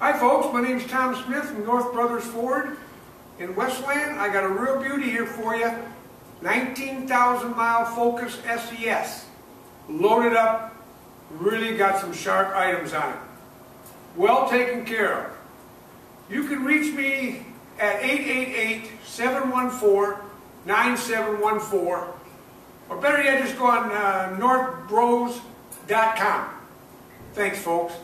Hi folks, my name is Tom Smith from North Brothers Ford in Westland. I got a real beauty here for you. 19,000 mile Focus SES. Loaded up, really got some sharp items on it. Well taken care of. You can reach me at 888-714-9714 or better yet, just go on uh, northbros.com. Thanks folks.